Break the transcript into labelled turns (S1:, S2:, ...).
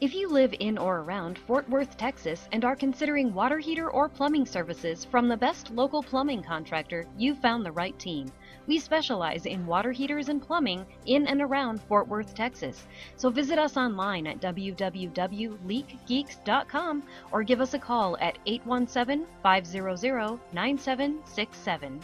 S1: If you live in or around Fort Worth, Texas, and are considering water heater or plumbing services from the best local plumbing contractor, you've found the right team. We specialize in water heaters and plumbing in and around Fort Worth, Texas. So visit us online at www.leakgeeks.com or give us a call at 817 500 9767.